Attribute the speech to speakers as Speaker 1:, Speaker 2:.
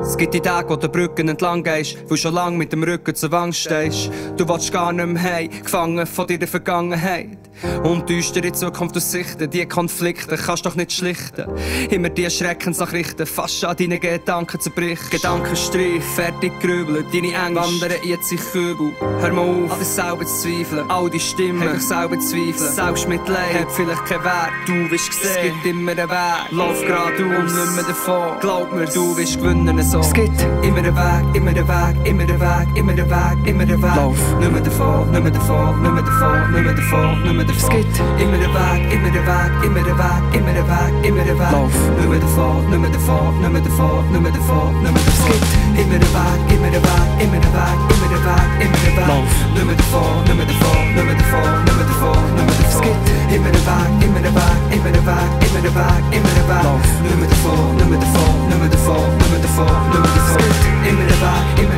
Speaker 1: Es gibt die Tage, wo du Brücken entlang gehst, du schon lang mit dem Rücken zur Wand stehst. Du willst gar nicht mehr heim, gefangen von deiner Vergangenheit. Und düstere Zukunft aus Sichten, die Konflikte kannst doch nicht schlichten. Immer die Schreckensnachrichten, fast an deinen Gedanken zerbricht. Gedankenstreif, fertig grübeln, deine Ängste wandern jetzt in Kübel. Hör mal auf, an dir selber zu zweifeln, all die Stimmen, hab dich selber zweifeln. Selbst mit Leid hat vielleicht keinen Wert, du wirst gesehen, es gibt immer einen Weg. Lauf geradeaus, nicht mehr davon, glaub mir, du wirst gewinnen so.
Speaker 2: Es gibt
Speaker 1: Immer einen Weg, immer einen Weg, immer einen Weg, immer einen Weg, immer einen Weg.
Speaker 2: Lauf.
Speaker 1: Nicht mehr davon, nicht mehr davon, nicht mehr davon, nicht mehr davon, nicht mehr davon.
Speaker 2: Es gibt
Speaker 1: Immer einen Weg, immer einen Weg, immer einen Weg, immer einen Weg, immer einen Weg.
Speaker 2: Lauf.
Speaker 1: Nicht mehr davon, nicht mehr davon, nicht mehr davon, nicht mehr davon, nicht mehr davon.
Speaker 2: Es gibt
Speaker 1: Immer einen Weg, immer einen Weg, immer einen Weg, immer einen Weg, immer einen Weg.
Speaker 2: Lauf.
Speaker 1: Nicht mehr davon, nicht mehr davon, nicht mehr davon, nicht mehr davon, nicht mehr davon.
Speaker 2: Es gibt
Speaker 1: Immer einen Weg, immer einen Weg, immer einen Weg, immer einen Weg, immer einen Weg.
Speaker 2: Lauf.
Speaker 1: Nicht mehr davon, nicht mehr davon, nicht mehr davon, nicht mehr davon, nicht mehr davon. Immer einen Weg, immer einen Weg.